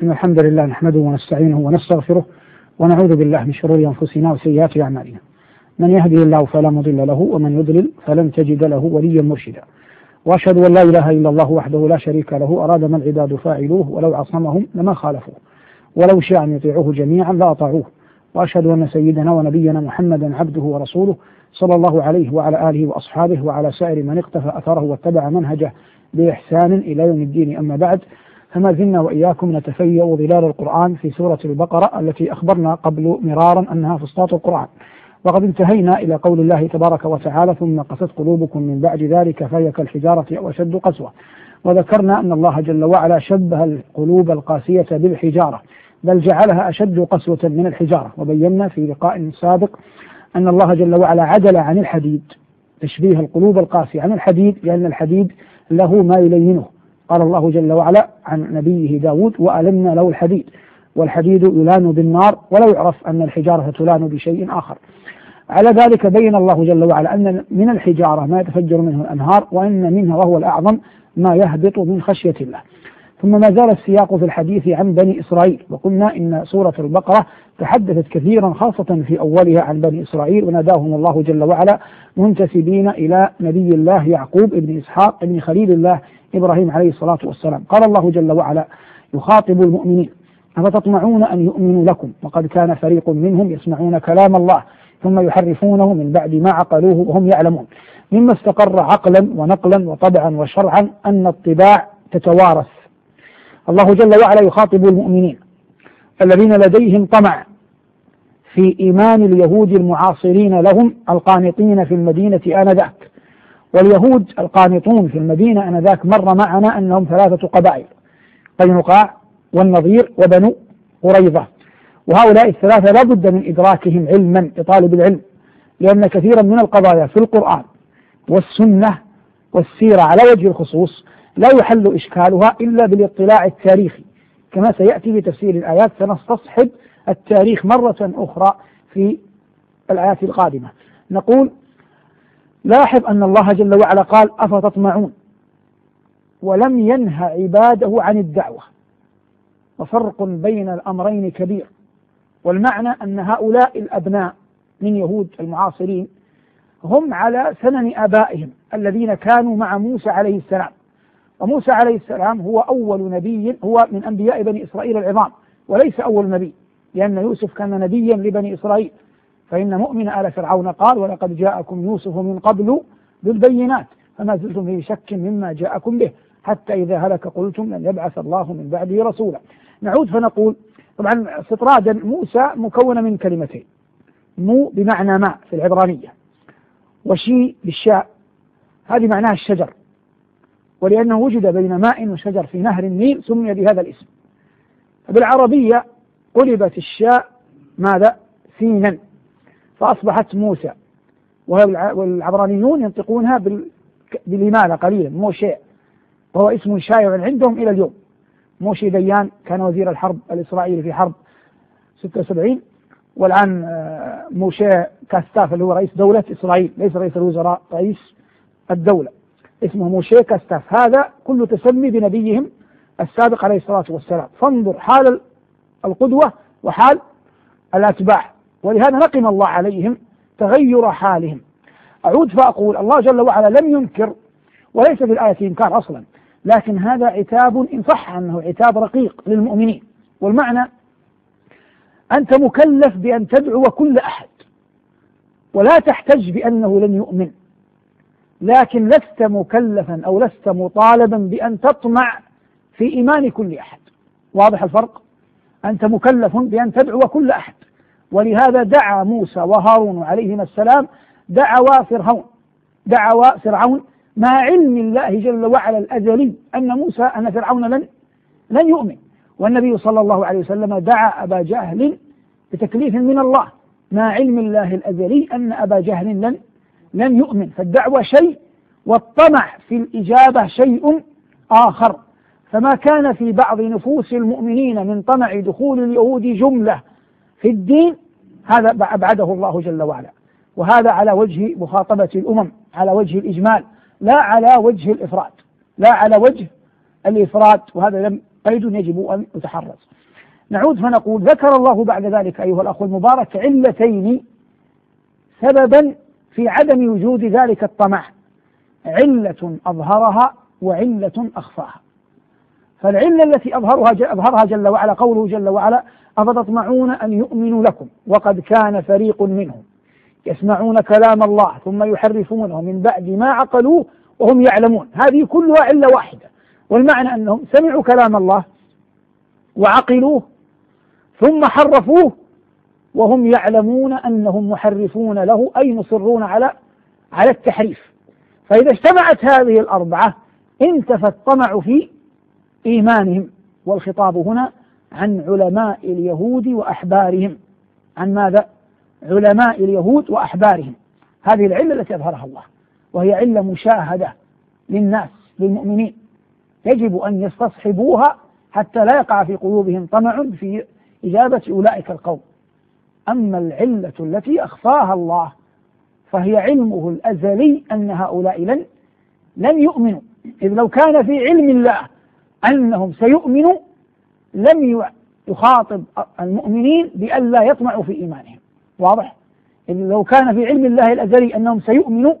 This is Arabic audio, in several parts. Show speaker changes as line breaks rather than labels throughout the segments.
إن الحمد لله نحمده ونستعينه ونستغفره ونعوذ بالله من شرور أنفسنا وسيئات أعمالنا. من يهده الله فلا مضل له ومن يضلل فلن تجد له وليا مرشدا. وأشهد أن لا إله إلا الله وحده لا شريك له أراد ما العباد فاعلوه ولو عصمهم لما خالفوه. ولو شاء أن يطيعوه جميعا لأطاعوه وأشهد أن سيدنا ونبينا محمدا عبده ورسوله صلى الله عليه وعلى آله وأصحابه وعلى سائر من اقتفى أثره واتبع منهجه بإحسان إلى يوم الدين. أما بعد فما زلنا وإياكم نتفيأ ظلال القرآن في سورة البقرة التي أخبرنا قبل مرارا أنها فسطاط القرآن. وقد انتهينا إلى قول الله تبارك وتعالى ثم قست قلوبكم من بعد ذلك فهي كالحجارة أو أشد قسوة. وذكرنا أن الله جل وعلا شبه القلوب القاسية بالحجارة بل جعلها أشد قسوة من الحجارة. وبينا في لقاء سابق أن الله جل وعلا عدل عن الحديد تشبيه القلوب القاسية عن الحديد لأن الحديد له ما يلينه. قال الله جل وعلا عن نبيه داود وألمنا له الحديد والحديد يلان بالنار ولا يعرف أن الحجارة تلان بشيء آخر. على ذلك بين الله جل وعلا أن من الحجارة ما يتفجر منه الأنهار وأن منها وهو الأعظم ما يهبط من خشية الله. ثم ما زال السياق في الحديث عن بني إسرائيل وقلنا إن سورة البقرة تحدثت كثيرا خاصة في أولها عن بني إسرائيل وناداهم الله جل وعلا منتسبين إلى نبي الله يعقوب ابن إسحاق ابن خليل الله إبراهيم عليه الصلاة والسلام. قال الله جل وعلا يخاطب المؤمنين أفتطمعون أن يؤمنوا لكم؟ وقد كان فريق منهم يسمعون كلام الله ثم يحرفونه من بعد ما عقلوه وهم يعلمون. مما استقر عقلا ونقلا وطبعا وشرعا أن الطباع تتوارث. الله جل وعلا يخاطب المؤمنين. الذين لديهم طمع في إيمان اليهود المعاصرين لهم القانطين في المدينة آنذاك. واليهود القانطون في المدينة آنذاك مر معنا أنهم ثلاثة قبائل قينقاع والنظير وبنو قريظة. وهؤلاء الثلاثة لا بد من إدراكهم علما لطالب العلم لأن كثيرا من القضايا في القرآن والسنة والسيرة على وجه الخصوص لا يحل إشكالها إلا بالاطلاع التاريخي. كما سيأتي بتفسير الآيات سنستصحب التاريخ مرة أخرى في الآيات القادمة. نقول لاحظ أن الله جل وعلا قال أفتطمعون؟ ولم ينهى عباده عن الدعوة. وفرق بين الأمرين كبير. والمعنى أن هؤلاء الأبناء من يهود المعاصرين هم على سنن آبائهم الذين كانوا مع موسى عليه السلام. وموسى عليه السلام هو أول نبي هو من أنبياء بني إسرائيل العظام وليس أول نبي لأن يوسف كان نبيا لبني إسرائيل. فإن مؤمن آل فرعون قال ولقد جاءكم يوسف من قبل بالبينات فما زلتم في شك مما جاءكم به حتى إذا هلك قلتم لن يبعث الله من بعده رسولا. نعود فنقول طبعا استطرادا موسى مكونة من كلمتين مو بمعنى ماء في العبرانية وشي بالشاء هذه معناها الشجر. ولأنه وجد بين ماء وشجر في نهر النيل سمي بهذا الاسم. بالعربية قلبت الشاء ماذا؟ سينا. فأصبحت موسى. والعبرانيون ينطقونها بالإمالة قليلا موشي. وهو اسم شائع عندهم إلى اليوم. موشي ديان كان وزير الحرب الإسرائيلي في حرب 76 والآن آه، موشي كاستاف اللي هو رئيس دولة إسرائيل ليس رئيس الوزراء رئيس الدولة. اسمه موشي كاستاف هذا كله تسمي بنبيهم السابق عليه الصلاة والسلام. فانظر حال القدوة وحال الأتباع. ولهذا نقم الله عليهم تغير حالهم. أعود فأقول الله جل وعلا لم ينكر وليس في الآية إنكار أصلا لكن هذا عتاب إن صح أنه عتاب رقيق للمؤمنين. والمعنى أنت مكلف بأن تدعو كل أحد ولا تحتج بأنه لن يؤمن. لكن لست مكلفا أو لست مطالبا بأن تطمع في إيمان كل أحد. واضح الفرق؟ أنت مكلف بأن تدعو كل أحد. ولهذا دعا موسى وهارون عليهما السلام دعوا فرعون دعوا فرعون مع علم الله جل وعلا الأزلي أن موسى أن فرعون لن لن يؤمن. والنبي صلى الله عليه وسلم دعا أبا جهل بتكليف من الله مع علم الله الأزلي أن أبا جهل لن لن يؤمن فالدعوة شيء والطمع في الإجابة شيء آخر. فما كان في بعض نفوس المؤمنين من طمع دخول اليهود جملة في الدين هذا أبعده الله جل وعلا. وهذا على وجه مخاطبة الأمم على وجه الإجمال لا على وجه الإفراد لا على وجه الإفراد وهذا لم قيد يجب أن يتحرز. نعود فنقول ذكر الله بعد ذلك أيها الأخ المبارك علتين سببا في عدم وجود ذلك الطمع. علة أظهرها وعلة أخفاها. فالعلة التي أظهرها أظهرها جل وعلا قوله جل وعلا أفتطمعون أن يؤمنوا لكم وقد كان فريق منهم يسمعون كلام الله ثم يحرفونه من بعد ما عقلوه وهم يعلمون. هذه كلها علة واحدة. والمعنى أنهم سمعوا كلام الله وعقلوه ثم حرفوه وهم يعلمون أنهم محرفون له أي مصرون على على التحريف. فإذا اجتمعت هذه الأربعة انتفى الطمع في إيمانهم والخطاب هنا عن علماء اليهود وأحبارهم. عن ماذا؟ علماء اليهود وأحبارهم. هذه العلة التي أظهرها الله وهي علة مشاهدة للناس للمؤمنين. يجب أن يستصحبوها حتى لا يقع في قلوبهم طمع في إجابة أولئك القوم. أما العلة التي أخفاها الله فهي علمه الأزلي أن هؤلاء لن لن يؤمنوا. إذ لو كان في علم الله أنهم سيؤمنوا لم يخاطب المؤمنين بألا يطمعوا في إيمانهم. واضح؟ إذ لو كان في علم الله الأزلي أنهم سيؤمنوا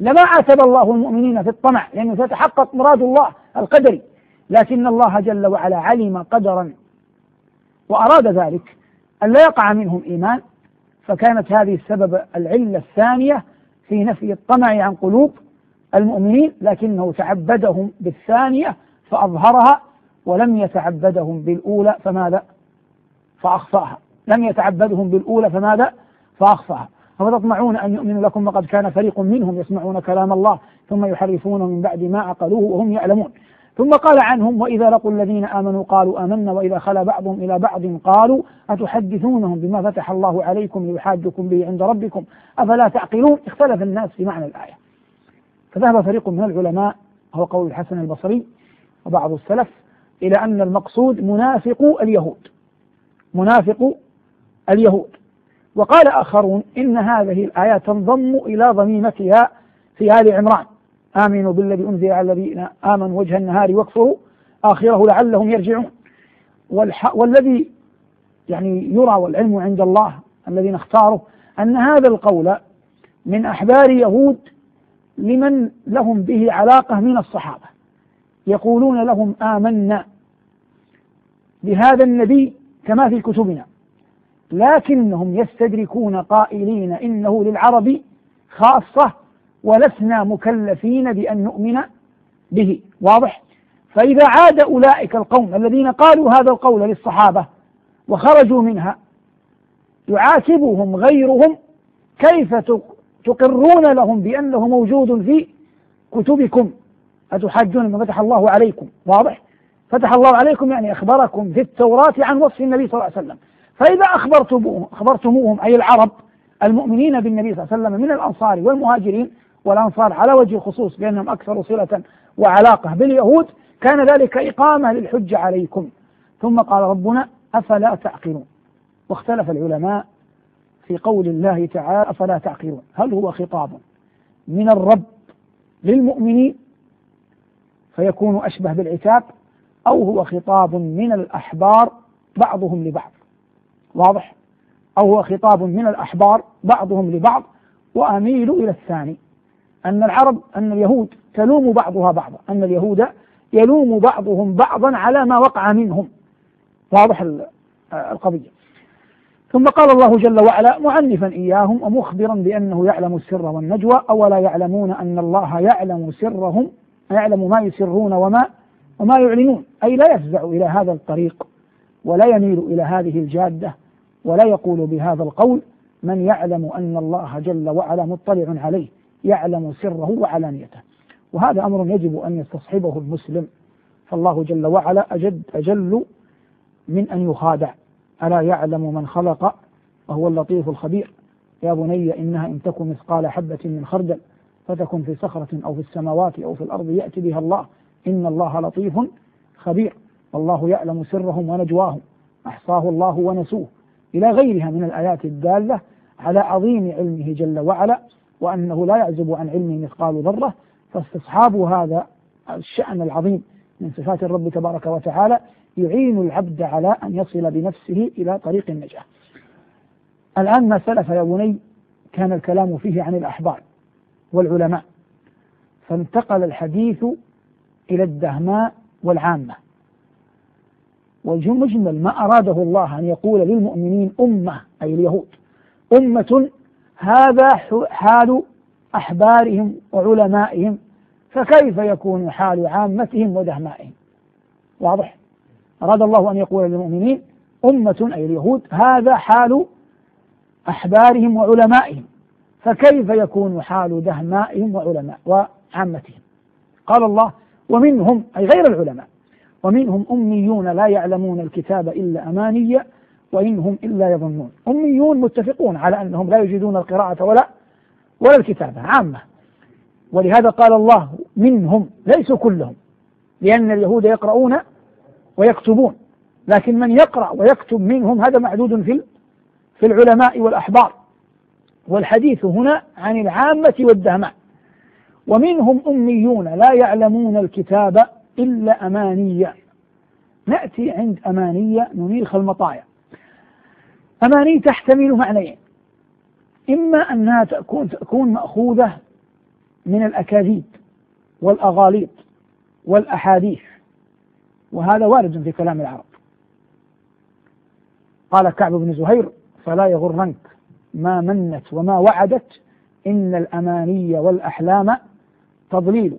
لما عاتب الله المؤمنين في الطمع لأنه سيتحقق مراد الله القدري. لكن الله جل وعلا علم قدرا وأراد ذلك. أن لا يقع منهم إيمان فكانت هذه السبب العلة الثانية في نفي الطمع عن قلوب المؤمنين لكنه تعبدهم بالثانية فأظهرها ولم يتعبدهم بالأولى فماذا؟ فأخفاها لم يتعبدهم بالأولى فماذا؟ فأخفاها أفتطمعون أن يؤمنوا لكم وقد كان فريق منهم يسمعون كلام الله ثم يحرفونه من بعد ما عقلوه وهم يعلمون ثم قال عنهم وإذا لقوا الذين آمنوا قالوا آمنا وإذا خلا بعضهم إلى بعض قالوا أتحدثونهم بما فتح الله عليكم ليحاجكم به عند ربكم؟ أفلا تعقلون؟ اختلف الناس في معنى الآية. فذهب فريق من العلماء هو قول الحسن البصري وبعض السلف إلى أن المقصود منافق اليهود. منافق اليهود. وقال آخرون إن هذه الآيات تنضم إلى ضميمتها في آل عمران. آمنوا بالذي أنزل على الذين آمنوا وجه النهار واكفروا آخره لعلهم يرجعون. والذي يعني يرى والعلم عند الله الذي نختاره أن هذا القول من أحبار يهود لمن لهم به علاقة من الصحابة. يقولون لهم آمنا بهذا النبي كما في كتبنا لكنهم يستدركون قائلين إنه للعرب خاصة ولسنا مكلفين بأن نؤمن به. واضح؟ فإذا عاد أولئك القوم الذين قالوا هذا القول للصحابة وخرجوا منها يعاتبهم غيرهم كيف تقرون لهم بأنه موجود في كتبكم؟ أتحاجون ما فتح الله عليكم؟ واضح؟ فتح الله عليكم يعني أخبركم في التوراة عن وصف النبي صلى الله عليه وسلم. فإذا أخبرتموهم أخبرتموهم أي العرب المؤمنين بالنبي صلى الله عليه وسلم من الأنصار والمهاجرين والأنصار على وجه الخصوص لأنهم أكثر صلة وعلاقة. باليهود كان ذلك إقامة للحجة عليكم. ثم قال ربنا أفلا تعقلون؟ واختلف العلماء في قول الله تعالى أفلا تعقلون؟ هل هو خطاب من الرب للمؤمنين فيكون أشبه بالعتاب أو هو خطاب من الأحبار بعضهم لبعض؟ واضح. أو هو خطاب من الأحبار بعضهم لبعض وأميل إلى الثاني. أن العرب أن اليهود تلوم بعضها بعضا أن اليهود يلوم بعضهم بعضا على ما وقع منهم. واضح القضية. ثم قال الله جل وعلا معنفا إياهم ومخبرا بأنه يعلم السر والنجوى أولا يعلمون أن الله يعلم سرهم يعلم ما يسرون وما وما يعلنون. أي لا يفزع إلى هذا الطريق ولا يميل إلى هذه الجادة ولا يقول بهذا القول من يعلم أن الله جل وعلا مطلع عليه. يعلم سره وعلانيته. وهذا أمر يجب أن يستصحبه المسلم. فالله جل وعلا أجد أجل من أن يخادع. ألا يعلم من خلق وهو اللطيف الخبير. يا بني إنها إن تكن مثقال حبة من خردل فتكن في صخرة أو في السماوات أو في الأرض يأتي بها الله. إن الله لطيف خبير. والله يعلم سرهم ونجواهم. أحصاه الله ونسوه. إلى غيرها من الآيات الدالة على عظيم علمه جل وعلا. وأنه لا يعزب عن علمه مثقال ذرة فاستصحاب هذا الشأن العظيم من صفات الرب تبارك وتعالى يعين العبد على أن يصل بنفسه إلى طريق النجاة. الآن ما سلف يا بني كان الكلام فيه عن الأحبار والعلماء. فانتقل الحديث إلى الدهماء والعامة. والمجمل ما أراده الله أن يقول للمؤمنين أمة أي اليهود أمة هذا حال أحبارهم وعلمائهم فكيف يكون حال عامتهم ودهمائهم؟ واضح؟ أراد الله أن يقول للمؤمنين أمة أي اليهود هذا حال أحبارهم وعلمائهم فكيف يكون حال دهمائهم وعلماء وعامتهم؟ قال الله ومنهم أي غير العلماء ومنهم أميون لا يعلمون الكتاب إلا أمانية وإن هم إلا يظنون. أميون متفقون على أنهم لا يجدون القراءة ولا ولا الكتابة عامة. ولهذا قال الله منهم ليسوا كلهم لأن اليهود يقرؤون ويكتبون. لكن من يقرأ ويكتب منهم هذا معدود في في العلماء والأحبار. والحديث هنا عن العامة والدهماء. ومنهم أميون لا يعلمون الكتاب إلا أمانية. نأتي عند أمانية ننيخ المطايا. أماني تحتمل معنيين. إما أنها تكون تكون مأخوذة من الأكاذيب والأغاليط والأحاديث. وهذا وارد في كلام العرب. قال كعب بن زهير فلا يغرنك ما منت وما وعدت إن الأماني والأحلام تضليل.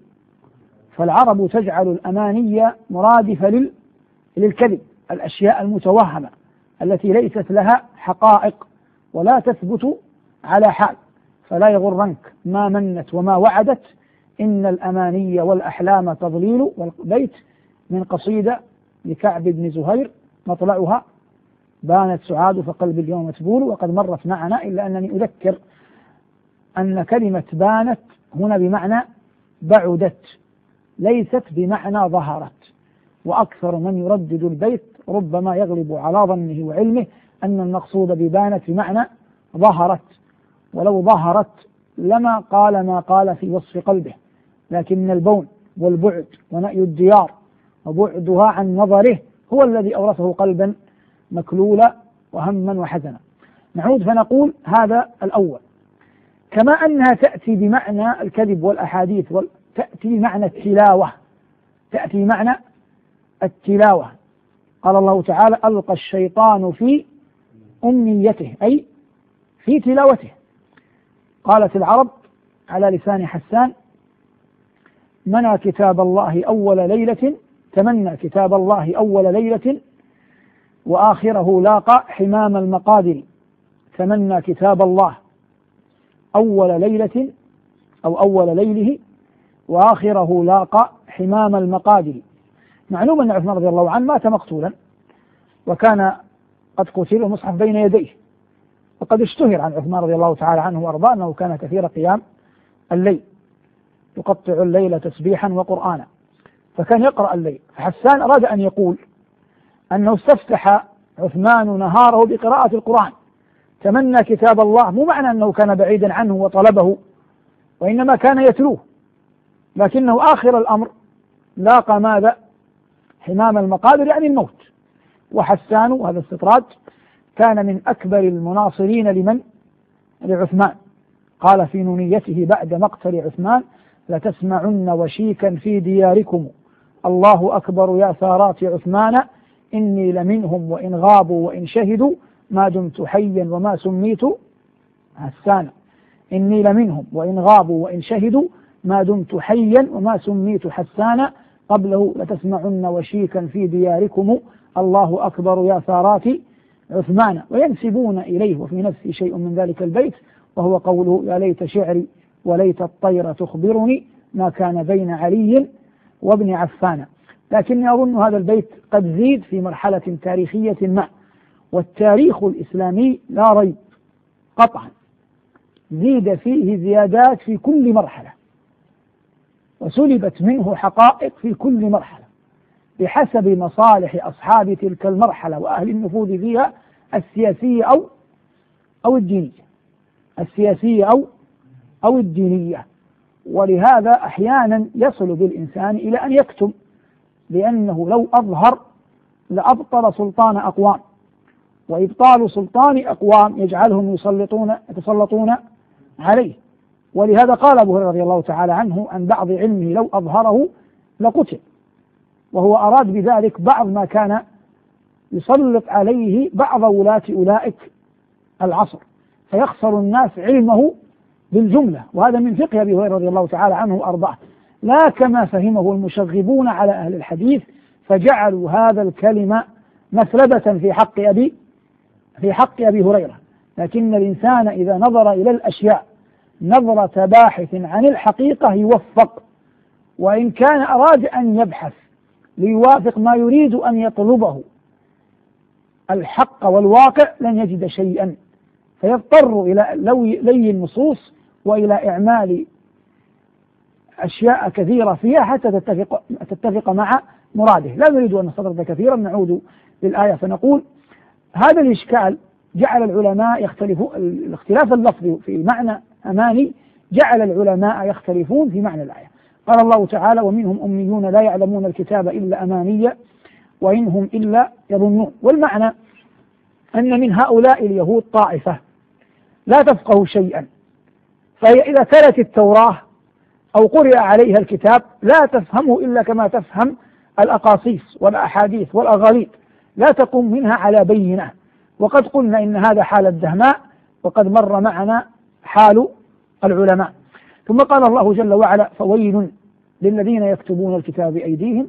فالعرب تجعل الأماني مرادفة للكذب الأشياء المتوهمة. التي ليست لها حقائق ولا تثبت على حال فلا يغرنك ما منت وما وعدت. إن الأماني والأحلام تضليل والبيت من قصيدة لكعب بن زهير مطلعها بانت سعاد فقلب اليوم متبول وقد مرت معنا إلا أنني أذكر أن كلمة بانت هنا بمعنى بعدت ليست بمعنى ظهرت وأكثر من يردد البيت ربما يغلب على ظنه وعلمه أن المقصود ببانت بمعنى ظهرت ولو ظهرت لما قال ما قال في وصف قلبه لكن البون والبعد ونأي الديار وبعدها عن نظره هو الذي أورثه قلبا مكلولا وهما وحزنا. نعود فنقول هذا الأول. كما أنها تأتي بمعنى الكذب والأحاديث تأتي بمعنى التلاوة تأتي بمعنى التلاوة. قال الله تعالى ألقى الشيطان في أمنيته أي في تلاوته. قالت العرب على لسان حسان منى كتاب الله أول ليلة تمنى كتاب الله أول ليلة وآخره لاقى حمام المقادر تمنى كتاب الله أول ليلة أو أول ليله وآخره لاقى حمام المقادر معلوم أن عثمان رضي الله عنه مات مقتولا وكان قد قتل المصحف بين يديه. وقد اشتهر عن عثمان رضي الله تعالى عنه وأرضاه أنه كان كثير قيام الليل يقطع الليل تسبيحا وقرانا. فكان يقرأ الليل. فحسان أراد أن يقول أنه استفتح عثمان نهاره بقراءة القرآن. تمنى كتاب الله. مو معنى أنه كان بعيدا عنه وطلبه وإنما كان يتلوه. لكنه آخر الأمر لاقى ماذا؟ حمام المقابر يعني الموت. وحسان وهذا استطراد كان من أكبر المناصرين لمن؟ لعثمان. قال في نونيته بعد مقتل عثمان لتسمعن وشيكا في دياركم. الله أكبر يا ثارات عثمان إني لمنهم وإن غابوا وإن شهدوا ما دمت حيا وما سميت حسانا. إني لمنهم وإن غابوا وإن شهدوا ما دمت حيا وما سميت حسانا. قبله لتسمعن وشيكا في دياركم. الله أكبر يا ثارات عثمان. وينسبون إليه وفي نفسه شيء من ذلك البيت وهو قوله يا ليت شعري وليت الطير تخبرني ما كان بين علي وابن عفان. لكني أظن هذا البيت قد زيد في مرحلة تاريخية ما والتاريخ الإسلامي لا ريب. قطعا. زيد فيه زيادات في كل مرحلة. وسلبت منه حقائق في كل مرحلة بحسب مصالح أصحاب تلك المرحلة وأهل النفوذ فيها السياسية أو أو الدينية. السياسية أو أو الدينية. ولهذا أحيانا يصل بالإنسان إلى أن يكتم لأنه لو أظهر لأبطل سلطان أقوام. وإبطال سلطان أقوام يجعلهم يسلطون يتسلطون عليه. ولهذا قال أبو هريرة رضي الله تعالى عنه عن بعض علمه لو أظهره لقتل. وهو أراد بذلك بعض ما كان يسلط عليه بعض ولاة أولئك العصر. فيخسر الناس علمه بالجملة. وهذا من فقه أبي هريرة رضي الله تعالى عنه وأرضاه لا كما فهمه المشغبون على أهل الحديث فجعلوا هذا الكلمة مثلبة في حق أبي في حق أبي هريرة. لكن الإنسان إذا نظر إلى الأشياء نظرة باحث عن الحقيقة يوفق وإن كان أراد أن يبحث ليوافق ما يريد أن يطلبه الحق والواقع لن يجد شيئا. فيضطر إلى لي النصوص وإلى إعمال أشياء كثيرة فيها حتى تتفق تتفق مع مراده، لا نريد أن نستطرد كثيرا نعود للآية فنقول هذا الإشكال جعل العلماء يختلفون الاختلاف اللفظي في المعنى أماني جعل العلماء يختلفون في معنى الآية. قال الله تعالى ومنهم أميون لا يعلمون الكتاب إلا أمانية وإن هم إلا يظنون. والمعنى أن من هؤلاء اليهود طائفة لا تفقه شيئا فهي إذا تلت التوراة أو قرئ عليها الكتاب لا تفهمه إلا كما تفهم الأقاصيص والأحاديث والأغاليط. لا تقوم منها على بينة. وقد قلنا إن هذا حال الدهماء وقد مر معنا حال العلماء. ثم قال الله جل وعلا فويل للذين يكتبون الكتاب بأيديهم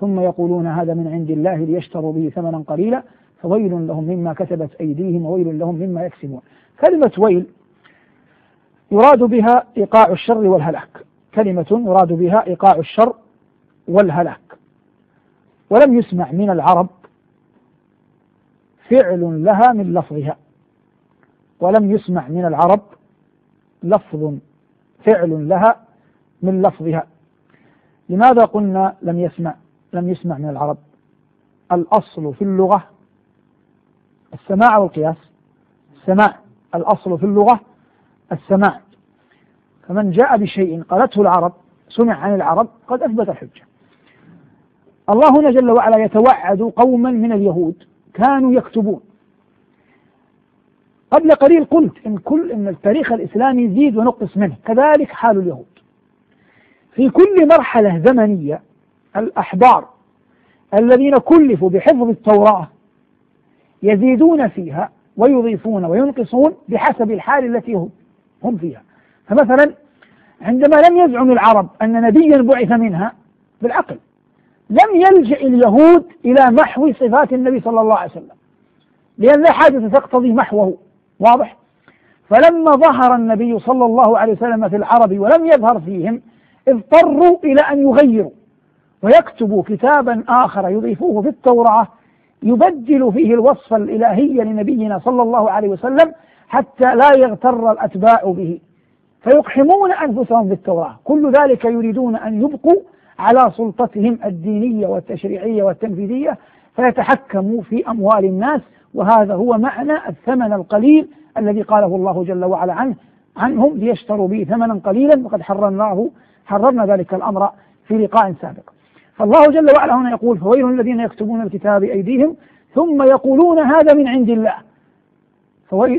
ثم يقولون هذا من عند الله ليشتروا به ثمنا قليلا فويل لهم مما كتبت أيديهم وويل لهم مما يكسبون. كلمة ويل يراد بها إيقاع الشر والهلاك. كلمة يراد بها إيقاع الشر والهلاك. ولم يسمع من العرب فعل لها من لفظها. ولم يسمع من العرب لفظ فعل لها من لفظها. لماذا قلنا لم يسمع لم يسمع من العرب؟ الأصل في اللغة السماع والقياس. السماع الأصل في اللغة السماع. فمن جاء بشيء قالته العرب سمع عن العرب قد أثبت الحجة. الله هنا جل وعلا يتوعد قوما من اليهود كانوا يكتبون. قبل قليل قلت إن كل إن التاريخ الإسلامي يزيد ونقص منه كذلك حال اليهود. في كل مرحلة زمنية الأحبار الذين كلفوا بحفظ التوراة يزيدون فيها ويضيفون وينقصون بحسب الحال التي هم فيها. فمثلا عندما لم يزعم العرب أن نبيا بعث منها بالعقل لم يلجأ اليهود إلى محو صفات النبي صلى الله عليه وسلم لأن لا حاجة تقتضي محوه. واضح؟ فلما ظهر النبي صلى الله عليه وسلم في العرب ولم يظهر فيهم اضطروا إلى أن يغيروا ويكتبوا كتابا آخر يضيفوه في التوراة يبدل فيه الوصف الإلهي لنبينا صلى الله عليه وسلم حتى لا يغتر الأتباع به. فيقحمون أنفسهم بالتوراة كل ذلك يريدون أن يبقوا على سلطتهم الدينية والتشريعية والتنفيذية فيتحكموا في أموال الناس وهذا هو معنى الثمن القليل الذي قاله الله جل وعلا عنه عنهم ليشتروا به ثمنا قليلا وقد حررناه حررنا ذلك الأمر في لقاء سابق. فالله جل وعلا هنا يقول فويل الذين يكتبون الكتاب بأيديهم ثم يقولون هذا من عند الله.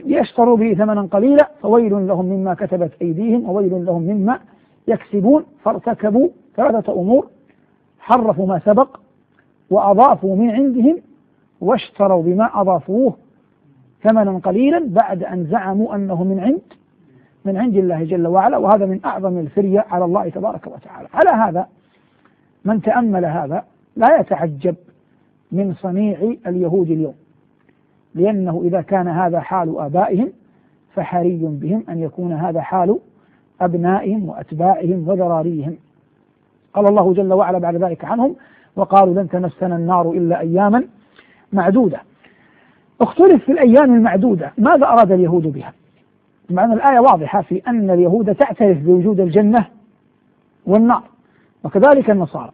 ليشتروا به ثمنا قليلا فويل لهم مما كتبت أيديهم وويل لهم مما يكسبون. فارتكبوا ثلاثة أمور حرفوا ما سبق وأضافوا من عندهم واشتروا بما أضافوه ثمنا قليلا بعد أن زعموا أنه من عند من عند الله جل وعلا وهذا من أعظم الفرية على الله تبارك وتعالى. على هذا من تأمل هذا لا يتعجب من صنيع اليهود اليوم لأنه إذا كان هذا حال آبائهم فحري بهم أن يكون هذا حال أبنائهم وأتباعهم وذراريهم قال الله جل وعلا بعد ذلك عنهم وقالوا لن تمسنا النار إلا أياما معدودة. اختلف في الأيام المعدودة ماذا أراد اليهود بها؟ مع أن الآية واضحة في أن اليهود تعترف بوجود الجنة والنار وكذلك النصارى.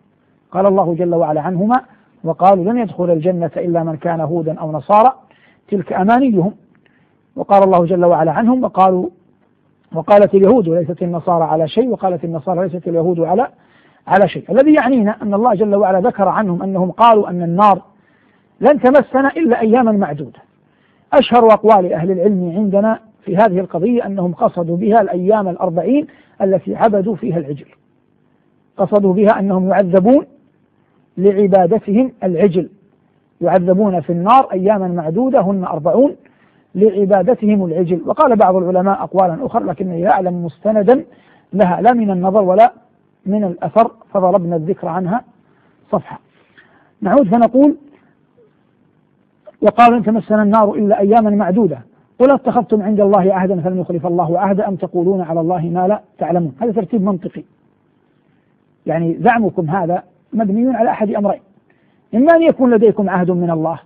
قال الله جل وعلا عنهما وقالوا لن يدخل الجنة إلا من كان هودا أو نصارى. تلك أمانيهم. وقال الله جل وعلا عنهم وقالوا وقالت اليهود ليست النصارى على شيء وقالت النصارى ليست اليهود على على شيء. الذي يعنينا أن الله جل وعلا ذكر عنهم أنهم قالوا أن النار لن تمسنا إلا أياما معدودة. أشهر أقوال أهل العلم عندنا في هذه القضية أنهم قصدوا بها الأيام الأربعين التي عبدوا فيها العجل. قصدوا بها أنهم يعذبون لعبادتهم العجل. يعذبون في النار أياما معدودة هن أربعون لعبادتهم العجل. وقال بعض العلماء أقوالا أخرى لكني لا أعلم مستندا لها لا من النظر ولا من الأثر فضربنا الذكر عنها صفحة. نعود فنقول وقالوا إن تمسنا النار إلا أياما معدودة. قل اتخذتم عند الله عهدا فلن يخلف الله عهدا أم تقولون على الله ما لا تعلمون. هذا ترتيب منطقي. يعني زعمكم هذا مبني على أحد أمرين. إما أن يكون لديكم عهد من الله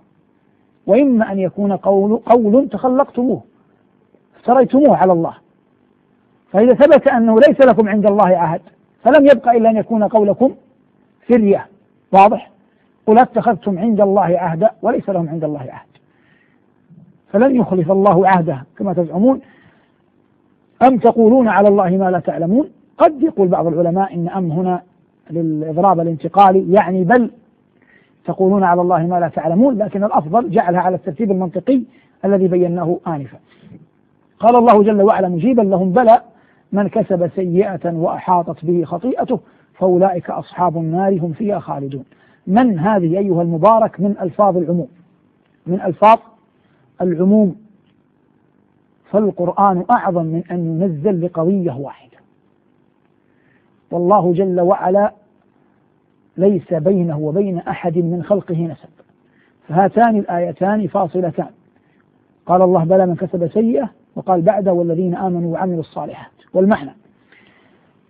وإما أن يكون قول, قول تخلقتموه افتريتموه على الله. فإذا ثبت أنه ليس لكم عند الله عهد فلم يبقى إلا أن يكون قولكم فرية واضح؟ قل اتخذتم عند الله عهدا وليس لهم عند الله عهد. فلن يخلف الله عهده كما تزعمون. أم تقولون على الله ما لا تعلمون؟ قد يقول بعض العلماء إن أم هنا للإضراب الانتقالي يعني بل تقولون على الله ما لا تعلمون لكن الأفضل جعلها على الترتيب المنطقي الذي بيناه آنفا. قال الله جل وعلا مجيبا لهم بلى من كسب سيئة وأحاطت به خطيئته فأولئك أصحاب النار هم فيها خالدون. من هذه أيها المبارك من ألفاظ العموم؟ من ألفاظ العموم. فالقرآن أعظم من أن ينزل لقضية واحدة. والله جل وعلا ليس بينه وبين أحد من خلقه نسب. فهاتان الآيتان فاصلتان. قال الله بلى من كسب سيئة وقال بعد والذين آمنوا وعملوا الصالحات. والمعنى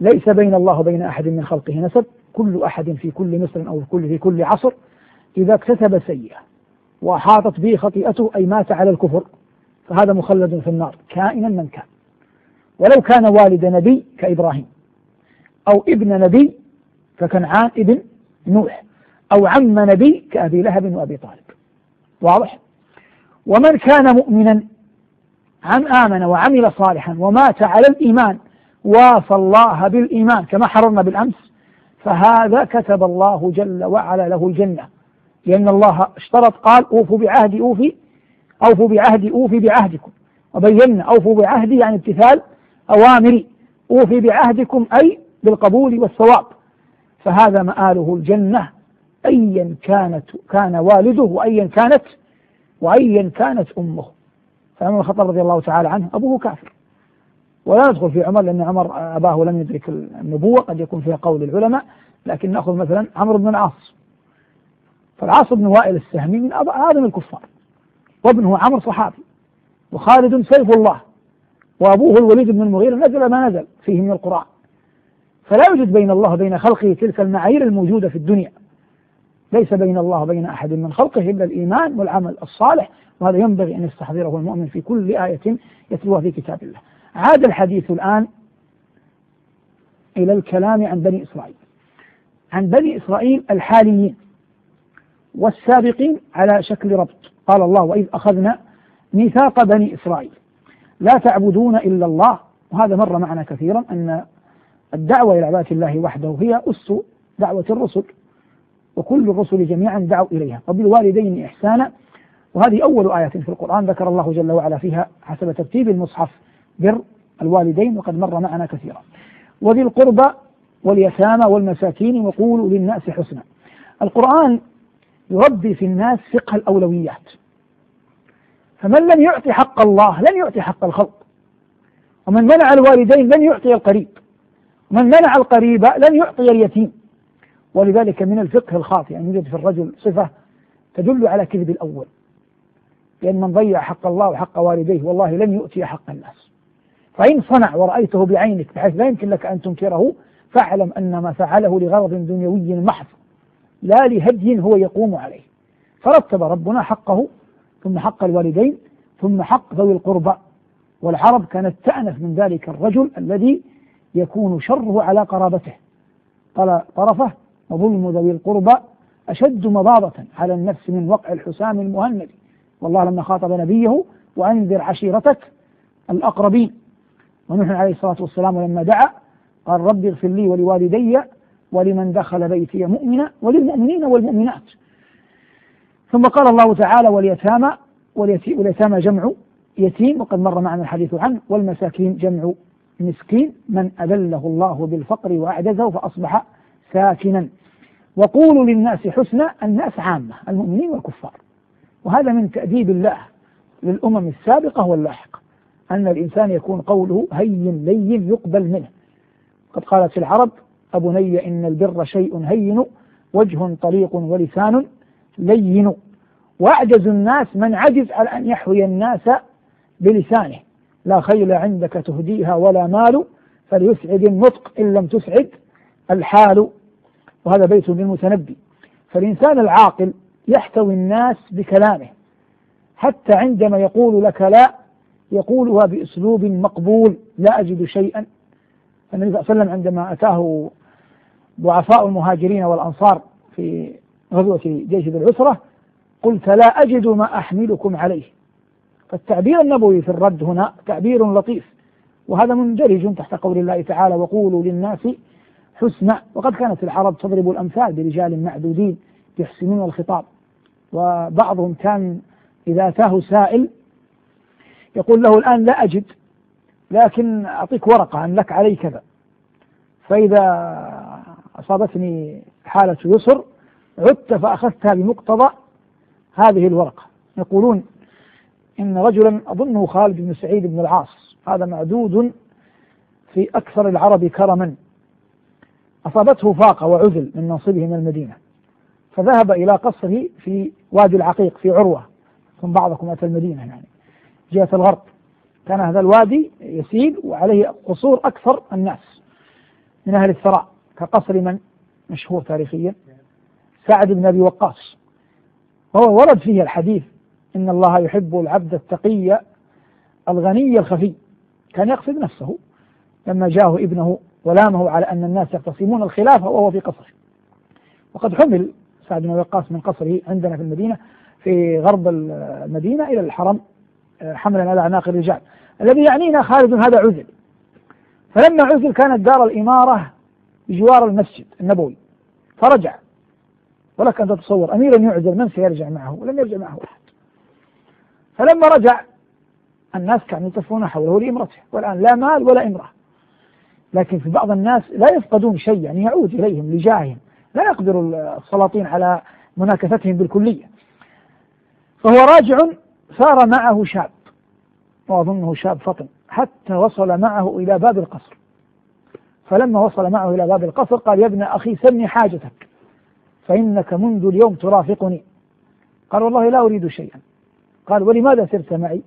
ليس بين الله وبين أحد من خلقه نسب. كل أحد في كل مصر أو في كل, عصر إذا اكتسب سيئة وأحاطت به خطيئته أي مات على الكفر فهذا مخلد في النار كائنا من كان. ولو كان والد نبي كإبراهيم أو ابن نبي ككنعان ابن نوح أو عم نبي كأبي لهب وأبي طالب. واضح؟ ومن كان مؤمنا عن آمن وعمل صالحا ومات على الإيمان وافى الله بالإيمان كما حررنا بالأمس فهذا كتب الله جل وعلا له الجنة. لأن الله اشترط قال أوفوا بعهدي أوفي أوفوا بعهدي أوفي بعهدكم. وبينا أوفوا بعهدي يعني امتثال أوامري. أوفي بعهدكم أي بالقبول والثواب. فهذا مآله الجنة أيا كانت كان والده وأيا كانت وأيا كانت أمه. فعمر الخطاب رضي الله تعالى عنه أبوه كافر. ولا ندخل في عمر لأن عمر أباه لم يدرك النبوة قد يكون فيها قول العلماء لكن نأخذ مثلا عمرو بن العاص. فالعاص بن وائل السهمي من أعظم الكفار وابنه عمرو صحابي وخالد سيف الله وأبوه الوليد بن المغيرة نزل ما نزل فيه من القرآن. فلا يوجد بين الله وبين خلقه تلك المعايير الموجودة في الدنيا. ليس بين الله وبين أحد من خلقه إلا الإيمان والعمل الصالح وهذا ينبغي أن يستحضره المؤمن في كل آية يتلوها في كتاب الله. عاد الحديث الآن إلى الكلام عن بني إسرائيل. عن بني إسرائيل الحاليين والسابقين على شكل ربط. قال الله وإذ أخذنا ميثاق بني إسرائيل. لا تعبدون إلا الله. وهذا مر معنا كثيرا أن الدعوة إلى عبادة الله وحده هي أس دعوة الرسل وكل الرسل جميعا دعوا إليها. وبالوالدين إحسانا. وهذه أول آية في القرآن ذكر الله جل وعلا فيها حسب ترتيب المصحف. بر الوالدين وقد مر معنا كثيرا. وذي القربى واليتامى والمساكين وقولوا للناس حسنا. القرآن يربي في الناس فقه الأولويات. فمن لم يعطي حق الله لن يعطي حق الخلق. ومن منع الوالدين لن يعطي القريب. من منع القريب لن يعطي اليتيم. ولذلك من الفقه الخاطئ أن يوجد في الرجل صفة تدل على كذب الأول. لأن من ضيع حق الله وحق والديه والله لن يؤتي حق الناس. فإن صنع ورأيته بعينك بحيث لا يمكن لك أن تنكره فاعلم أن ما فعله لغرض دنيوي محض لا لهدي هو يقوم عليه. فرتب ربنا حقه ثم حق الوالدين ثم حق ذوي القربى والعرب كانت تأنف من ذلك الرجل الذي يكون شره على قرابته. قال طرفه وظلم ذوي القربى أشد مضاضة على النفس من وقع الحسام المهند. والله لما خاطب نبيه وأنذر عشيرتك الأقربين. ونوح عليه الصلاة والسلام لما دعا قال رب اغفر لي ولوالدي ولمن دخل بيتي مؤمنا وللمؤمنين والمؤمنات. ثم قال الله تعالى واليتامى واليتامى جمع يتيم وقد مر معنا الحديث عنه والمساكين جمع مسكين من أذله الله بالفقر وأعجزه فأصبح ساكنا. وقولوا للناس حسنا الناس عامة المؤمنين والكفار. وهذا من تأديب الله للأمم السابقة واللاحقة. أن الإنسان يكون قوله هين لين يقبل منه. قد قالت العرب أبني إن البر شيء هين وجه طليق ولسان لين. وأعجز الناس من عجز على أن يحوي الناس بلسانه. لا خيل عندك تهديها ولا مال فليسعد النطق إن لم تسعد الحال. وهذا بيت للمتنبي فالإنسان العاقل يحتوي الناس بكلامه حتى عندما يقول لك لا يقولها بأسلوب مقبول لا أجد شيئا. النبي صلى الله عليه وسلم عندما أتاه ضعفاء المهاجرين والأنصار في غزوة جيش ذي العسرة قلت لا أجد ما أحملكم عليه. فالتعبير النبوي في الرد هنا تعبير لطيف وهذا مندرج تحت قول الله تعالى وقولوا للناس حسنا. وقد كانت العرب تضرب الأمثال برجال معدودين يحسنون الخطاب وبعضهم كان إذا أتاه سائل يقول له الآن لا أجد لكن أعطيك ورقة أن لك علي كذا. فإذا أصابتني حالة يسر عدت فأخذتها بمقتضى هذه الورقة. يقولون إن رجلا أظنه خالد بن سعيد بن العاص. هذا معدود في أكثر العرب كرما. أصابته فاقة وعزل من منصبه من المدينة. فذهب إلى قصره في وادي العقيق في عروة. ثم بعضكم أتى المدينة يعني. جهة الغرب. كان هذا الوادي يسيل وعليه قصور أكثر الناس من أهل الثراء كقصر من مشهور تاريخيا سعد بن أبي وقاص. وهو ورد فيه الحديث إن الله يحب العبد التقي الغني الخفي. كان يقصد نفسه لما جاءه ابنه ولامه على أن الناس يختصمون الخلافة وهو في قصره. وقد حمل سعد بن وقاص من قصره عندنا في المدينة في غرب المدينة إلى الحرم. حملا على أعناق الرجال. الذي يعنينا خالد هذا عزل. فلما عزل كانت دار الإمارة بجوار المسجد النبوي. فرجع. ولك أن تتصور أميرا يعزل من سيرجع معه؟ ولم يرجع معه أحد. فلما رجع الناس كانوا يطفون حوله لإمرته. والآن لا مال ولا امرأة لكن في بعض الناس لا يفقدون شيء يعني يعود إليهم لجاههم. لا يقدر السلاطين على مناكفتهم بالكلية. فهو راجع سار معه شاب وأظنه شاب فطن حتى وصل معه إلى باب القصر. فلما وصل معه إلى باب القصر قال يا ابن أخي سلني حاجتك فإنك منذ اليوم ترافقني. قال والله لا أريد شيئا. قال ولماذا سرت معي؟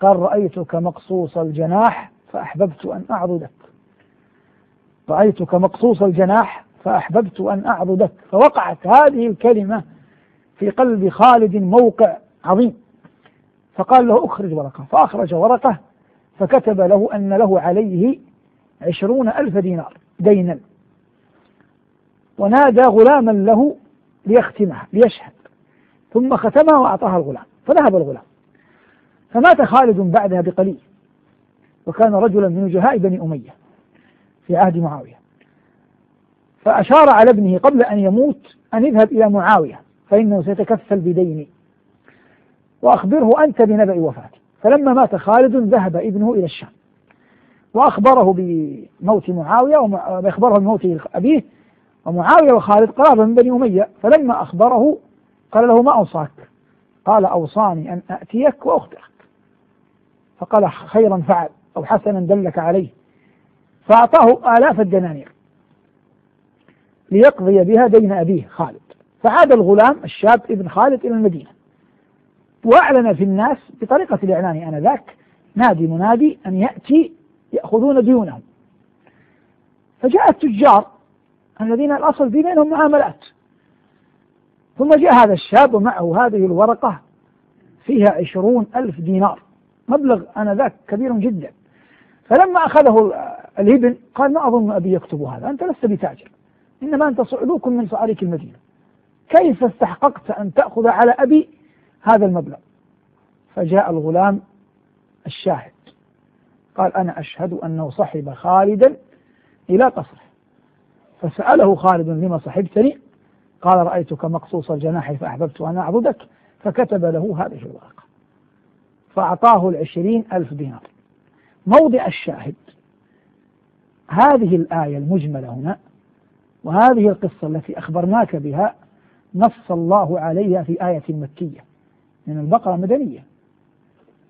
قال رأيتك مقصوص الجناح فأحببت أن أعضدك. رأيتك مقصوص الجناح فأحببت أن أعضدك. فوقعت هذه الكلمة في قلب خالد موقع عظيم. فقال له أخرج ورقة. فأخرج ورقة فكتب له أن له عليه عشرون ألف دينار دينا. ونادى غلاما له ليختمها ليشهد. ثم ختمها وأعطاها الغلام. فذهب الغلام. فمات خالد بعدها بقليل. وكان رجلا من وجهاء بني أمية في عهد معاوية. فأشار على ابنه قبل أن يموت أن يذهب إلى معاوية فإنه سيتكفل بديني. وأخبره أنت بنبأ وفاتي فلما مات خالد ذهب ابنه إلى الشام. وأخبره بموت معاوية وأخبره بموت أبيه. ومعاوية وخالد قرابة من بني أمية. فلما أخبره قال له ما أوصاك؟ قال أوصاني أن أتيك وأخبرك. فقال خيرا فعل أو حسنا دلك عليه. فأعطاه آلاف الدنانير ليقضي بها دين أبيه خالد. فعاد الغلام الشاب ابن خالد إلى المدينة. وأعلن في الناس بطريقة الإعلان آنذاك نادي منادي أن يأتي يأخذون ديونهم. فجاء التجار الذين الأصل في بينهم معاملات. ثم جاء هذا الشاب ومعه هذه الورقة فيها عشرون ألف دينار مبلغ آنذاك كبير جدا. فلما أخذه الإبن قال ما أظن أبي يكتب هذا أنت لست بتاجر إنما أنت صعلوك من صعاليك المدينة. كيف استحققت أن تأخذ على أبي هذا المبلغ. فجاء الغلام الشاهد. قال أنا أشهد أنه صحب خالدا إلى قصره فسأله خالد لما صحبتني؟ قال رأيتك مقصوص الجناح فأحببت أن أعبدك. فكتب له هذه الورقة. فأعطاه العشرين ألف دينار. موضع الشاهد. هذه الآية المجملة هنا وهذه القصة التي أخبرناك بها نص الله عليها في آية مكية. من البقرة مدنية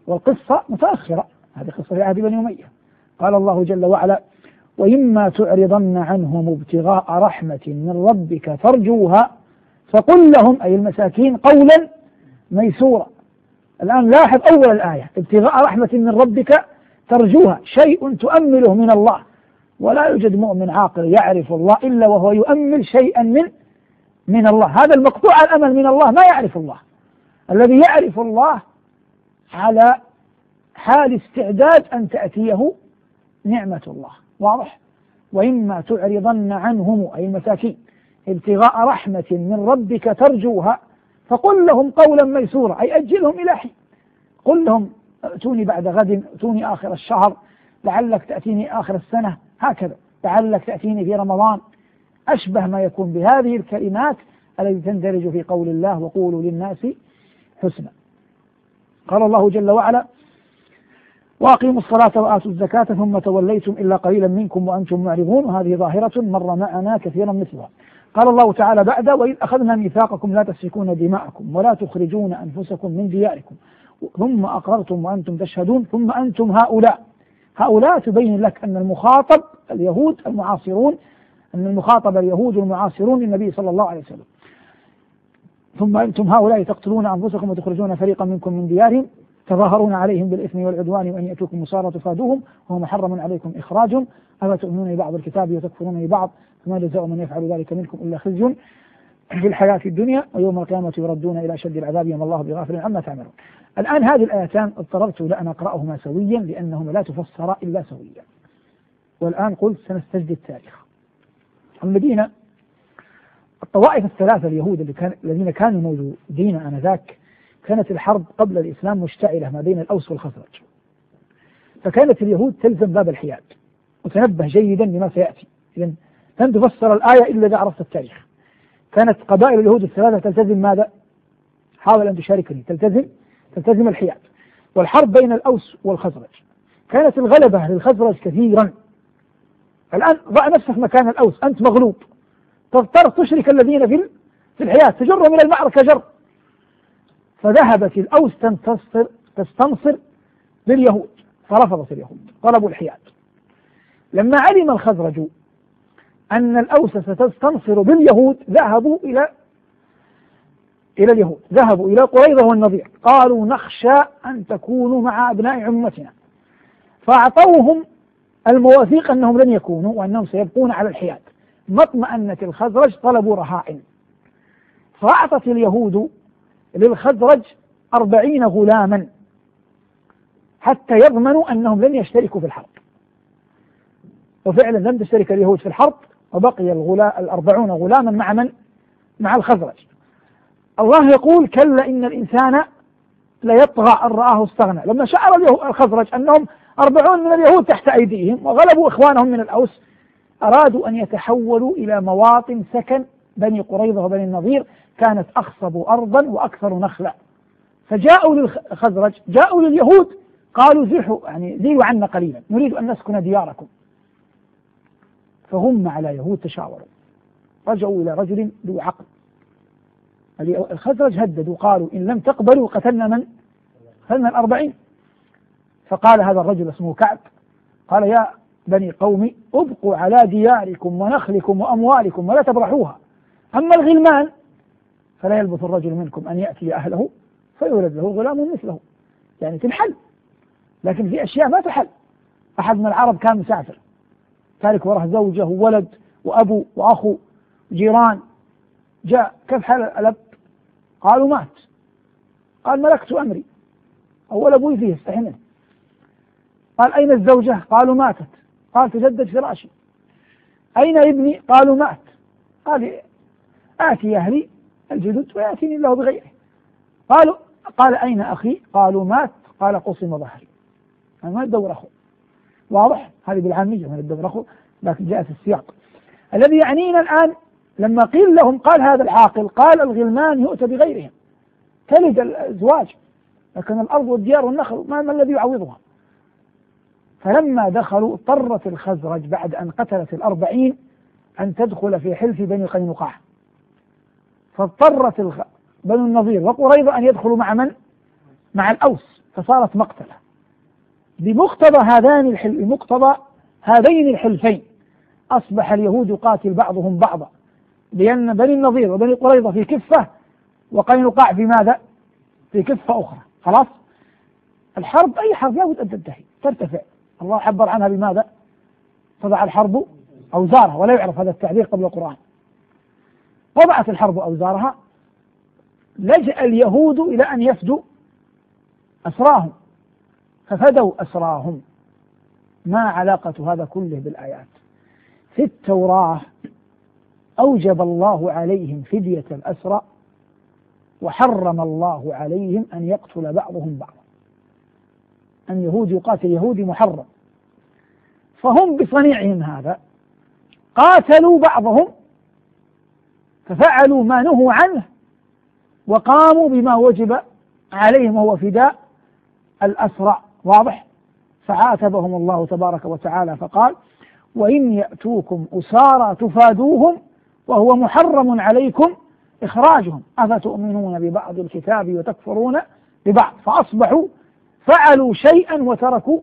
والقصة متأخرة. هذه قصة في عهد بني أمية. قال الله جل وعلا وإما تعرضن عنهم ابتغاء رحمة من ربك ترجوها فقل لهم أي المساكين قولا ميسورا. الآن لاحظ أول الآية ابتغاء رحمة من ربك ترجوها شيء تؤمله من الله. ولا يوجد مؤمن عاقل يعرف الله إلا وهو يؤمل شيئا من من الله. هذا المقطوع الأمل من الله ما يعرف الله. الذي يعرف الله على حال استعداد أن تأتيه نعمة الله. واضح؟ وإما تعرضن عنهم أي المساكين ابتغاء رحمة من ربك ترجوها فقل لهم قولا ميسورا أي أجلهم إلى حين. قل لهم ائتوني بعد غد ائتوني آخر الشهر لعلك تأتيني آخر السنة هكذا. لعلك تأتيني في رمضان. أشبه ما يكون بهذه الكلمات التي تندرج في قول الله وقولوا للناس حسنا. قال الله جل وعلا وأقيموا الصلاة وآتوا الزكاة ثم توليتم إلا قليلا منكم وأنتم معرضون. وهذه ظاهرة مر معنا كثيرا مثلها. قال الله تعالى بعد وإذ أخذنا ميثاقكم لا تسفكون دماءكم ولا تخرجون أنفسكم من دياركم. ثم أقررتم وأنتم تشهدون. ثم أنتم هؤلاء. هؤلاء تبين لك أن المخاطب اليهود المعاصرون أن المخاطب اليهود المعاصرون للنبي صلى الله عليه وسلم. ثم أنتم هؤلاء تقتلون أنفسكم وتخرجون فريقا منكم من ديارهم تظاهرون عليهم بالإثم والعدوان وأن يأتوكم مصارى تفادوهم وهو محرم عليكم إخراج أفا تؤمنون ببعض الكتاب وتكفرون ببعض فما جزاء من يفعل ذلك منكم إلا خزي في الحياة الدنيا ويوم القيامة يردون إلى أشد العذاب يوم الله بغافل عما تعملون. الآن هذه الآيتان اضطررت لأن أقرأهما سويا لأنهما لا تفسر إلا سويا. والآن قلت سنستجد التاريخ. المدينة الطوائف الثلاثة اليهود اللي كان الذين كانوا موجودين آنذاك كانت الحرب قبل الإسلام مشتعلة ما بين الأوس والخزرج. فكانت اليهود تلزم باب الحياد وتنبه جيدا لما سيأتي. إذا لن تفسر الآية إلا إذا عرفت التاريخ. كانت قبائل اليهود الثلاثة تلتزم ماذا؟ حاول أن تشاركني. تلتزم تلتزم الحياد. والحرب بين الأوس والخزرج. كانت الغلبة للخزرج كثيرا. الآن ضع نفسك مكان الأوس أنت مغلوب. تضطر تشرك الذين في في الحياة. تجرهم إلى المعركة جر. فذهبت الأوس تنتصر تستنصر لليهود. فرفضت اليهود. طلبوا الحياد. لما علم الخزرج أن الأوس ستستنصر باليهود ذهبوا إلى إلى اليهود. ذهبوا إلى قريظة والنظير قالوا نخشى أن تكونوا مع أبناء عمتنا. فأعطوهم المواثيق أنهم لن يكونوا وأنهم سيبقون على الحياد. ما اطمأنت الخزرج طلبوا رهائن فأعطت اليهود للخزرج أربعين غلاما حتى يضمنوا أنهم لن يشتركوا في الحرب. وفعلا لم تشترك اليهود في الحرب وبقي الغلا الأربعون غلاما مع من؟ مع الخزرج. الله يقول كلا إن الإنسان ليطغى أن رآه استغنى. لما شعر الخزرج أنهم أربعون من اليهود تحت أيديهم وغلبوا إخوانهم من الأوس أرادوا أن يتحولوا إلى مواطن سكن بني قريظة وبني النظير كانت أخصب أرضا وأكثر نخلا فجاءوا للخزرج جاءوا لليهود قالوا زحوا يعني زيوا عنا قليلا نريد أن نسكن دياركم. فهم على يهود تشاوروا. رجعوا إلى رجل ذو عقل. الخزرج هددوا قالوا إن لم تقبلوا قتلنا من؟ قتلنا الأربعين. فقال هذا الرجل اسمه كعب قال يا بني قومي أبقوا على دياركم ونخلكم وأموالكم ولا تبرحوها. أما الغلمان فلا يلبث الرجل منكم أن يأتي أهله فيولد له غلام مثله. يعني تنحل لكن في أشياء ما تحل. أحد من العرب كان مسافر تارك وراه زوجة وولد وأبو وأخو جيران. جاء كيف حال الأب قالوا مات. قال ملكت أمري. أول أبوي فيه استحي منه قال أين الزوجة؟ قالوا ماتت. قال تجدد فراشي أين ابني؟ قالوا مات. قال آتي أهلي الجدد ويأتيني الله بغيره. قالوا قال أين أخي؟ قالوا مات. قال قسم ظهري. ما الدور أخو. واضح؟ هذه بالعامية ما الدور أخو لكن جاء في السياق. الذي يعنينا الآن لما قيل لهم قال هذا العاقل قال الغلمان يؤتى بغيرهم. تلد الأزواج لكن الأرض والديار والنخل ما, ما الذي يعوضها؟ فلما دخلوا اضطرت الخزرج بعد أن قتلت الأربعين أن تدخل في حلف بني قينقاع فاضطرت الخ... بنو النظير وقريظة أن يدخلوا مع من؟ مع الأوس فصارت مقتلة بمقتضى هذان الحل... بمقتضى هذين الحلفين أصبح اليهود يقاتل بعضهم بعضا لأن بني النظير وبني قريظة في كفة وقينقاع في ماذا؟ في كفة أخرى خلاص؟ الحرب أي حرب لابد أن تنتهي ترتفع الله عبر عنها بماذا؟ تضع الحرب أوزارها ولا يعرف هذا التعبير قبل القرآن. وضعت الحرب أوزارها لجأ اليهود إلى أن يفدوا أسراهم. ففدوا أسراهم. ما علاقة هذا كله بالآيات؟ في التوراة أوجب الله عليهم فدية الأسرى وحرم الله عليهم أن يقتل بعضهم بعضا. أن يهود يقاتل يهودي محرم. فهم بصنيعهم هذا قاتلوا بعضهم ففعلوا ما نهوا عنه وقاموا بما وجب عليهم وهو فداء الأسرى واضح؟ فعاتبهم الله تبارك وتعالى فقال وإن يأتوكم أسارى تفادوهم وهو محرم عليكم إخراجهم. أفتؤمنون ببعض الكتاب وتكفرون ببعض؟ فأصبحوا فعلوا شيئا وتركوا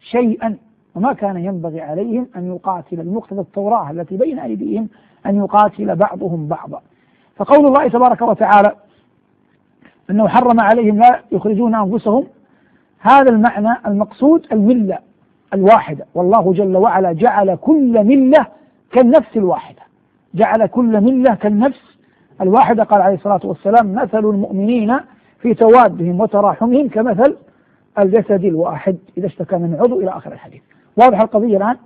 شيئا. وما كان ينبغي عليهم أن يقاتل بمقتضى التوراة التي بين أيديهم أن يقاتل بعضهم بعضا. فقول الله تبارك وتعالى أنه حرم عليهم لا يخرجون أنفسهم. هذا المعنى المقصود الملة الواحدة. والله جل وعلا جعل كل ملة كالنفس الواحدة. جعل كل ملة كالنفس الواحدة. قال عليه الصلاة والسلام مثل المؤمنين في توادهم وتراحمهم كمثل الجسد الواحد إذا اشتكى من عضو إلى آخر الحديث. واضح القضية الآن؟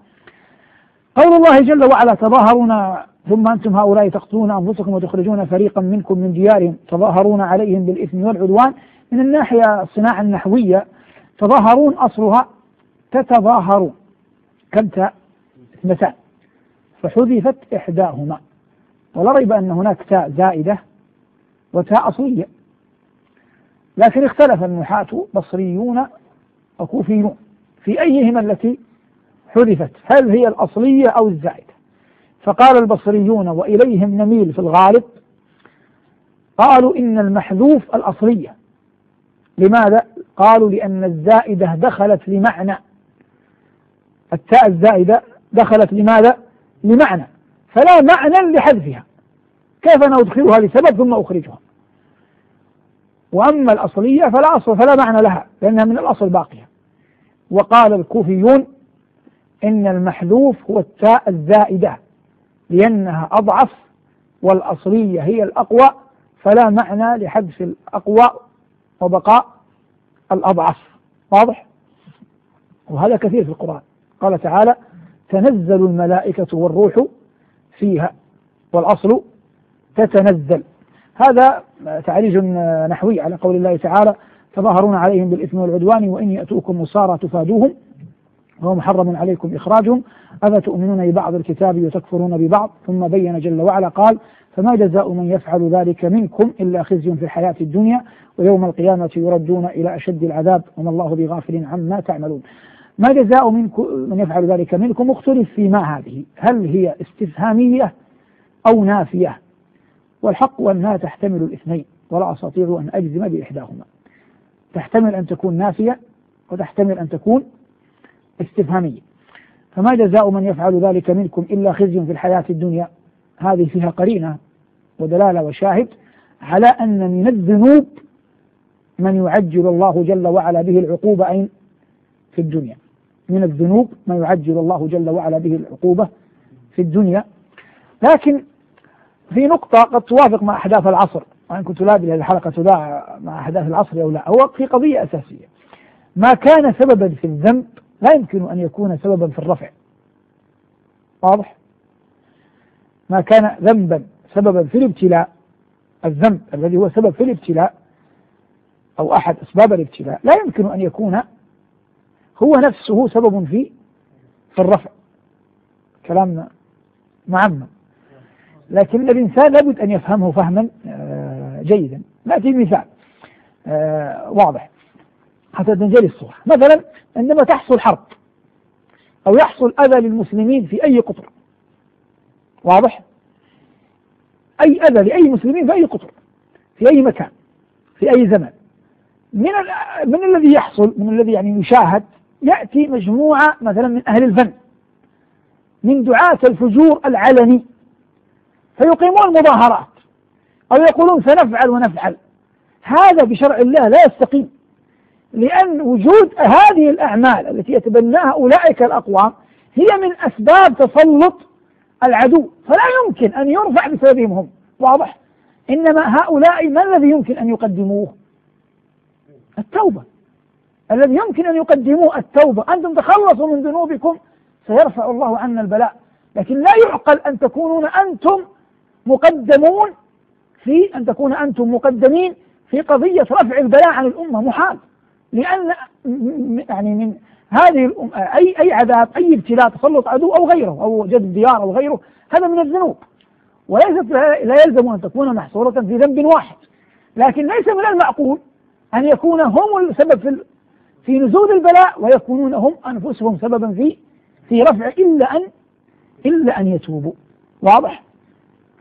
قول الله جل وعلا تظاهرون ثم أنتم هؤلاء تقتلون أنفسكم وتخرجون فريقا منكم من ديارهم تظاهرون عليهم بالإثم والعدوان. من الناحية الصناعة النحوية تظاهرون أصلها تتظاهرون. كم تاء؟ اثنتان فحذفت إحداهما. ولا ريب أن هناك تاء زائدة وتاء أصلية. لكن اختلف النحاة بصريون وكوفيون في أيهما التي حذفت هل هي الأصلية أو الزائدة؟ فقال البصريون وإليهم نميل في الغالب قالوا إن المحذوف الأصلية. لماذا؟ قالوا لأن الزائدة دخلت لمعنى. التاء الزائدة دخلت لماذا؟ لمعنى. فلا معنى لحذفها. كيف أنا أدخلها لسبب ثم أخرجها؟ وأما الأصلية فلا أصل فلا معنى لها لأنها من الأصل باقية. وقال الكوفيون إن المحذوف هو التاء الزائدة لأنها أضعف والأصلية هي الأقوى فلا معنى لحذف الأقوى وبقاء الأضعف. واضح؟ وهذا كثير في القرآن. قال تعالى تنزل الملائكة والروح فيها والأصل تتنزل. هذا تعريج نحوي على قول الله تعالى تظاهرون عليهم بالإثم والعدوان وإن يأتوكم مسارى تفادوهم وهو محرم عليكم إخراجهم. أفتؤمنون ببعض الكتاب وتكفرون ببعض؟ ثم بين جل وعلا قال فما جزاء من يفعل ذلك منكم إلا خزي في الحياة الدنيا ويوم القيامة يردون إلى أشد العذاب وما الله بغافل عما تعملون. ما جزاء منكم من يفعل ذلك منكم؟ اختلف في ما هذه. هل هي استفهامية أو نافية؟ والحق أنها تحتمل الاثنين ولا أستطيع أن أجزم بإحداهما. تحتمل أن تكون نافية وتحتمل أن تكون استفهامية. فما جزاء من يفعل ذلك منكم إلا خزي في الحياة الدنيا؟ هذه فيها قرينة ودلالة وشاهد على أن من الذنوب من يعجل الله جل وعلا به العقوبة أين؟ في الدنيا. من الذنوب ما يعجل الله جل وعلا به العقوبة في الدنيا. لكن في نقطة قد توافق مع أحداث العصر. وإن كنت لا أدري الحلقة تذاع مع أحداث العصر أو لا. هو في قضية أساسية. ما كان سببا في الذنب لا يمكن أن يكون سببا في الرفع. واضح؟ ما كان ذنبا سببا في الابتلاء الذنب الذي هو سبب في الابتلاء أو أحد أسباب الابتلاء لا يمكن أن يكون هو نفسه سبب في في الرفع. كلامنا معمم. لكن الإنسان لابد أن يفهمه فهما آه، جيدا. نأتي مثال آه، واضح. حتى تنجلي الصورة مثلا عندما تحصل حرب أو يحصل أذى للمسلمين في أي قطر. واضح؟ أي أذى لأي مسلمين في أي قطر في أي مكان في أي زمن. من من الذي يحصل من الذي يعني يشاهد يأتي مجموعة مثلا من أهل الفن. من دعاة الفجور العلني. فيقيمون مظاهرات أو يقولون سنفعل ونفعل. هذا بشرع الله لا يستقيم لأن وجود هذه الأعمال التي يتبناها أولئك الأقوام هي من أسباب تسلط العدو. فلا يمكن أن يرفع بسببهم هم. واضح؟ إنما هؤلاء ما الذي يمكن أن يقدموه؟ التوبة. الذي يمكن أن يقدموه التوبة. أنتم تخلصوا من ذنوبكم سيرفع الله عنا البلاء. لكن لا يعقل أن تكونون أنتم مقدمون في أن تكون أنتم مقدمين في قضية رفع البلاء عن الأمة محال. لأن يعني من هذه الأم أي أي عذاب أي ابتلاء تسلط عدو أو غيره أو جد ديار أو غيره هذا من الذنوب. وليست لا يلزم أن تكون محصورة في ذنب واحد. لكن ليس من المعقول أن يكون هم السبب في في نزول البلاء ويكونون هم أنفسهم سببا في في رفع إلا أن إلا أن يتوبوا. واضح؟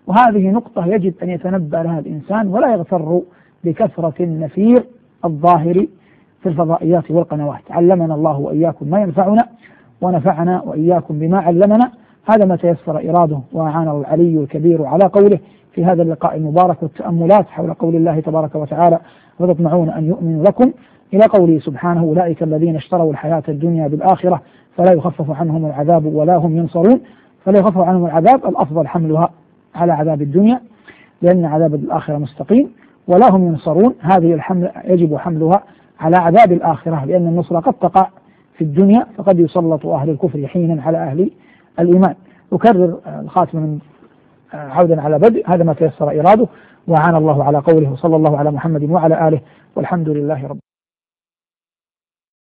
وهذه نقطة يجب أن يتنبأ لها الإنسان ولا يغتر بكثرة النفير الظاهر في الفضائيات والقنوات. علمنا الله وإياكم ما ينفعنا ونفعنا وإياكم بما علمنا. هذا ما تيسر إراده وأعان العلي الكبير على قوله في هذا اللقاء المبارك والتأملات حول قول الله تبارك وتعالى وتطمعون أن يؤمنوا لكم. إلى قوله سبحانه أولئك الذين اشتروا الحياة الدنيا بالآخرة فلا يخفف عنهم العذاب ولا هم ينصرون. فلا يخفف عنهم العذاب الأفضل حملها على عذاب الدنيا لأن عذاب الآخرة مستقيم ولا هم ينصرون. هذه الحمل يجب حملها على عذاب الآخرة لأن النصرة قد تقع في الدنيا فقد يسلط أهل الكفر حينا على أهل الإيمان. أكرر الخاتمة من عودا على بدء هذا ما تيسر إراده وعان الله على قوله وصلى الله على محمد وعلى آله والحمد لله رب